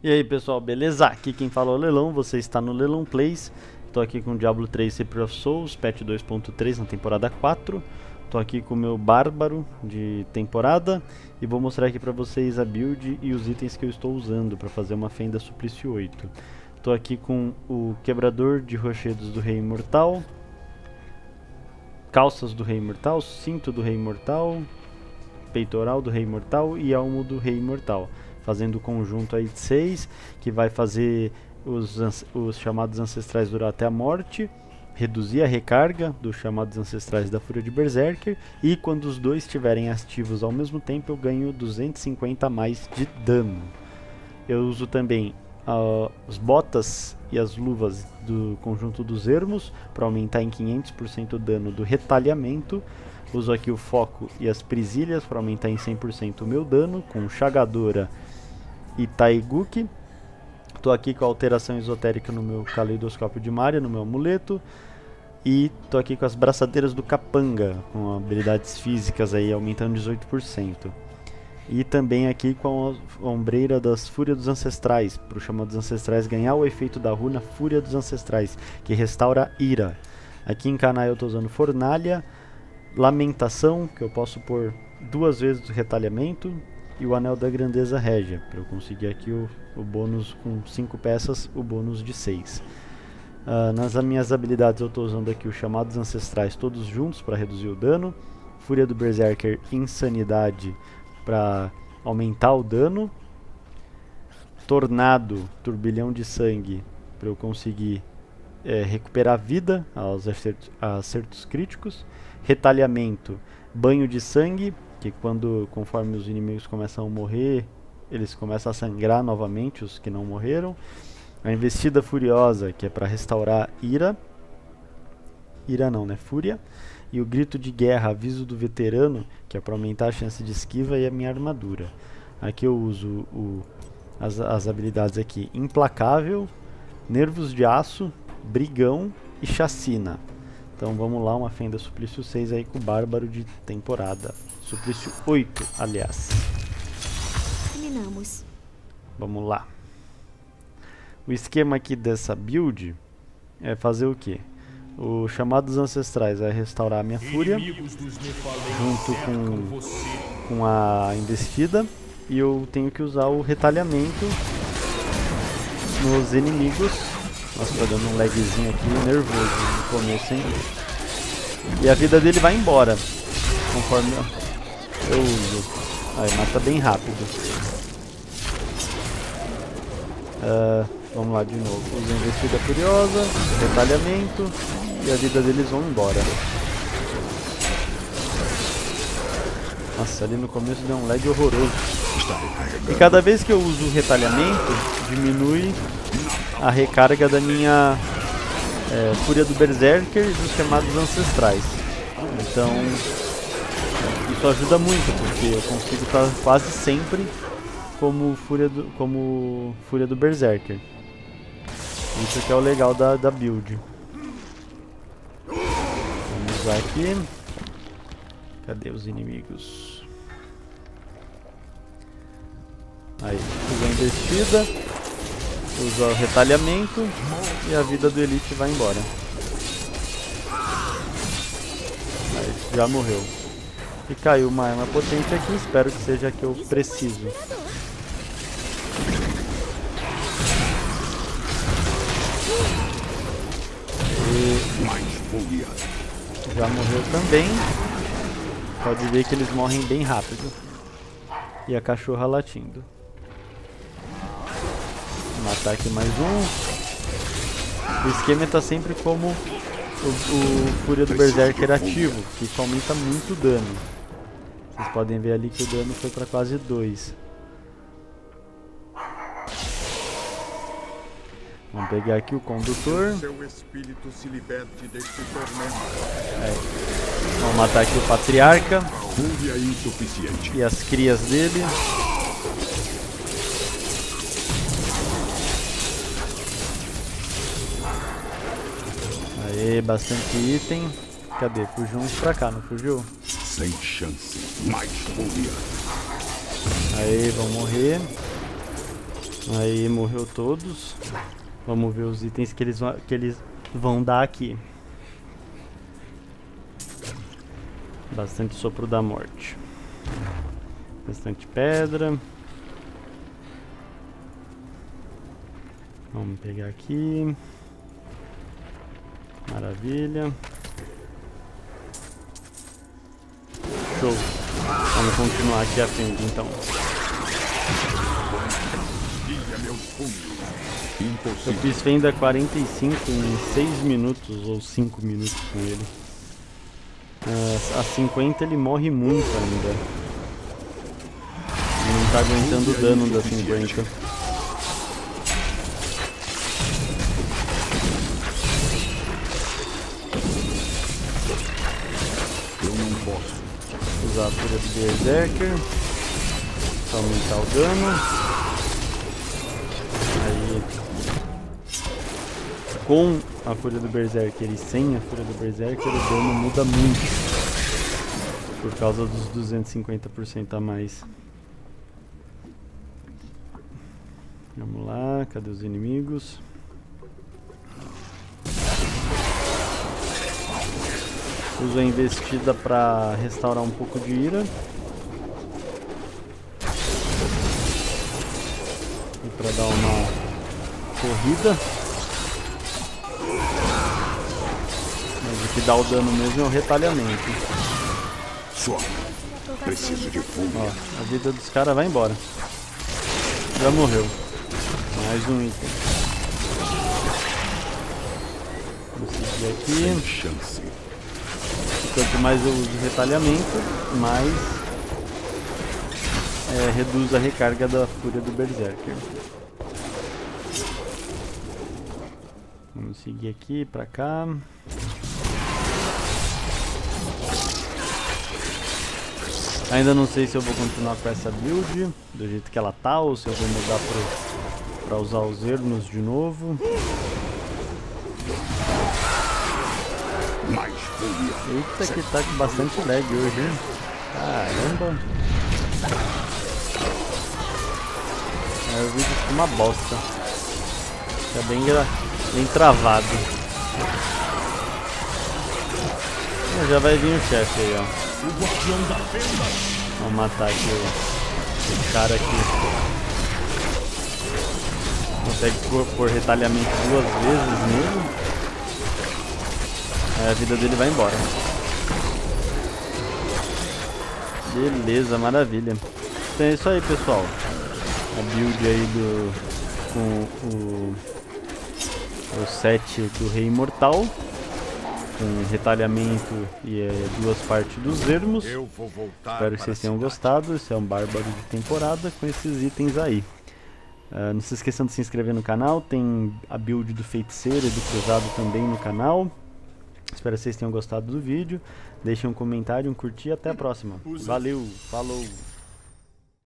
E aí pessoal, beleza? Aqui quem fala é o Lelão, você está no Lelão Plays. Estou aqui com Diablo 3 Reaper of Souls, patch 2.3 na temporada 4. Estou aqui com o meu Bárbaro de temporada e vou mostrar aqui para vocês a build e os itens que eu estou usando para fazer uma fenda Suplício 8. Estou aqui com o Quebrador de Rochedos do Rei Imortal, calças do Rei Imortal, cinto do Rei Imortal, peitoral do Rei Imortal e almo do Rei Imortal fazendo o conjunto aí de 6, que vai fazer os, os chamados ancestrais durar até a morte, reduzir a recarga dos chamados ancestrais da Fúria de Berserker, e quando os dois estiverem ativos ao mesmo tempo eu ganho 250 a mais de dano. Eu uso também uh, as botas e as luvas do conjunto dos ermos para aumentar em 500% o dano do retalhamento. Uso aqui o foco e as prisilhas para aumentar em 100% o meu dano, com chagadora e Taiguki. Estou aqui com a alteração esotérica no meu caleidoscópio de Maria, no meu amuleto. E estou aqui com as braçadeiras do Capanga, com habilidades físicas aí aumentando 18%. E também aqui com a ombreira das Fúria dos Ancestrais, para o chamado dos Ancestrais ganhar o efeito da runa Fúria dos Ancestrais, que restaura ira. Aqui em Kanai eu estou usando Fornalha, Lamentação, que eu posso pôr duas vezes o retalhamento, e o Anel da Grandeza Régia, para eu conseguir aqui o, o bônus com 5 peças, o bônus de 6. Uh, ah, nas minhas habilidades eu estou usando aqui os chamados ancestrais todos juntos para reduzir o dano, Fúria do Berserker Insanidade para aumentar o dano, Tornado, Turbilhão de Sangue para eu conseguir é, recuperar vida aos acertos, acertos críticos, Retalhamento, Banho de Sangue que quando conforme os inimigos começam a morrer, eles começam a sangrar novamente os que não morreram. A investida furiosa, que é para restaurar ira. Ira não, né? Fúria. E o grito de guerra, aviso do veterano, que é para aumentar a chance de esquiva e a minha armadura. Aqui eu uso o, as, as habilidades aqui: implacável, nervos de aço, brigão e chacina. Então vamos lá, uma fenda suplício 6 aí com o bárbaro de temporada. Suplício 8, aliás. Terminamos. Vamos lá. O esquema aqui dessa build é fazer o que? O chamado dos ancestrais é restaurar a minha fúria junto com, com a investida e eu tenho que usar o retalhamento nos inimigos. Nossa, tá dando um lagzinho aqui nervoso começo, hein? E a vida dele vai embora conforme eu uso. Aí, mata bem rápido. Uh, vamos lá de novo. Usa investida furiosa, retalhamento e a vida deles vão embora. Nossa, ali no começo deu um lag horroroso. E cada vez que eu uso o retalhamento, diminui a recarga da minha é, Fúria do Berserker e dos chamados Ancestrais. Então, isso ajuda muito, porque eu consigo estar quase sempre como Fúria do, como Fúria do Berserker. Isso que é o legal da, da build. Vamos usar aqui. Cadê os inimigos? Aí, a investida, usa o retalhamento e a vida do Elite vai embora. Aí, já morreu. E caiu uma arma potente aqui, espero que seja a que eu preciso. Já morreu também. Pode ver que eles morrem bem rápido. E a cachorra latindo. Matar aqui mais um. O esquema está sempre como o, o Fúria do Berserker ativo, que isso aumenta muito o dano. Vocês podem ver ali que o dano foi para quase 2. Vamos pegar aqui o condutor. É. Vamos matar aqui o patriarca. E as crias dele. Aê, bastante item. Cadê? Fugiu uns pra cá, não fugiu? Sem chance. Mais fúria. Aí, vão morrer. Aí morreu todos. Vamos ver os itens que eles, que eles vão dar aqui. Bastante sopro da morte. Bastante pedra. Vamos pegar aqui. Maravilha. Show. Vamos continuar aqui à frente então. Eu fiz fenda 45 em 6 minutos ou 5 minutos com ele. Uh, a 50 ele morre muito ainda. Ele não tá aguentando o dano da 50. Usar a cura do Berserker. Pra aumentar o dano. com a Fúria do Berserker e sem a Fúria do Berserker, o dano muda muito. Por causa dos 250% a mais. Vamos lá, cadê os inimigos? Uso a investida para restaurar um pouco de ira. E para dar uma corrida. que dá o dano mesmo é o retalhamento. Só. Preciso de fundo. Ó, a vida dos caras vai embora. Já morreu. Mais um item. Vou seguir aqui. chance. Quanto mais eu uso retalhamento, mais é, reduz a recarga da fúria do Berserker. Vamos seguir aqui pra cá. Ainda não sei se eu vou continuar com essa build, do jeito que ela tá, ou se eu vou mudar para usar os ermos de novo. Eita que tá com bastante lag hoje, hein? Caramba! É, o vídeo ficou uma bosta. Fica bem, bem travado. Já vai vir o chefe aí, ó. Vamos matar aqui o, cara aqui. Consegue pôr, pôr retalhamento duas vezes nele. Aí a vida dele vai embora. Beleza, maravilha. Então é isso aí, pessoal. A build aí do com o o set do Rei Imortal com retalhamento e é, duas partes dos ermos. Espero que vocês tenham gostado. Esse é um bárbaro de temporada com esses itens aí. Uh, não se esqueçam de se inscrever no canal, tem a build do feiticeiro e do cruzado também no canal. Espero que vocês tenham gostado do vídeo. Deixem um comentário, um curtir até a próxima. Valeu, falou!